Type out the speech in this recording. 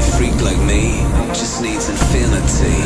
freak like me just needs infinity.